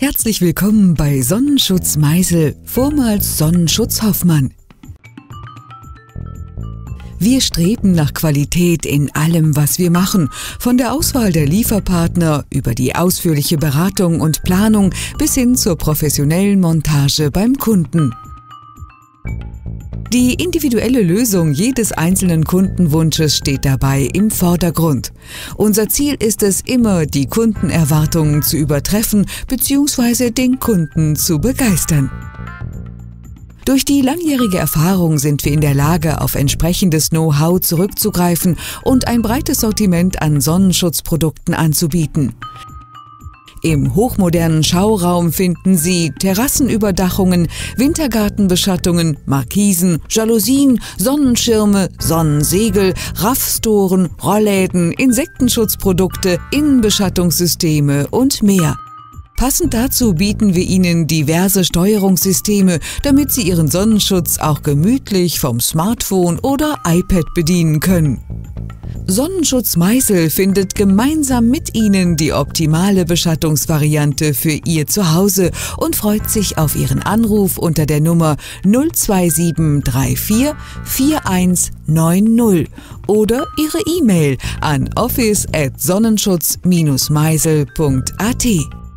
Herzlich willkommen bei Sonnenschutz Meisel, vormals Sonnenschutz Hoffmann. Wir streben nach Qualität in allem, was wir machen, von der Auswahl der Lieferpartner über die ausführliche Beratung und Planung bis hin zur professionellen Montage beim Kunden. Die individuelle Lösung jedes einzelnen Kundenwunsches steht dabei im Vordergrund. Unser Ziel ist es immer, die Kundenerwartungen zu übertreffen bzw. den Kunden zu begeistern. Durch die langjährige Erfahrung sind wir in der Lage, auf entsprechendes Know-how zurückzugreifen und ein breites Sortiment an Sonnenschutzprodukten anzubieten. Im hochmodernen Schauraum finden Sie Terrassenüberdachungen, Wintergartenbeschattungen, Markisen, Jalousien, Sonnenschirme, Sonnensegel, Raffstoren, Rollläden, Insektenschutzprodukte, Innenbeschattungssysteme und mehr. Passend dazu bieten wir Ihnen diverse Steuerungssysteme, damit Sie Ihren Sonnenschutz auch gemütlich vom Smartphone oder iPad bedienen können. Sonnenschutz Meißel findet gemeinsam mit Ihnen die optimale Beschattungsvariante für Ihr Zuhause und freut sich auf Ihren Anruf unter der Nummer 02734 4190 oder Ihre E-Mail an office at sonnenschutz-meisel.at.